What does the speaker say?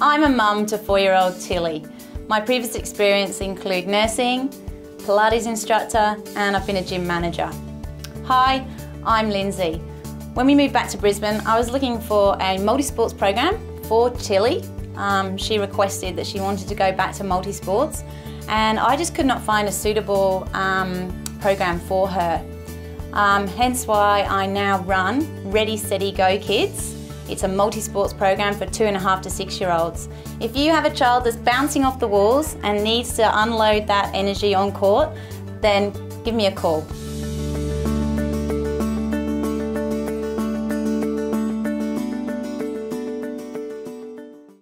I'm a mum to four-year-old Tilly. My previous experience include nursing, Pilates instructor, and I've been a gym manager. Hi, I'm Lindsay. When we moved back to Brisbane, I was looking for a multi-sports program for Tilly. Um, she requested that she wanted to go back to multi-sports and I just could not find a suitable um, program for her. Um, hence why I now run Ready, Steady, Go Kids. It's a multi-sports program for two and a half to six year olds. If you have a child that's bouncing off the walls and needs to unload that energy on court, then give me a call.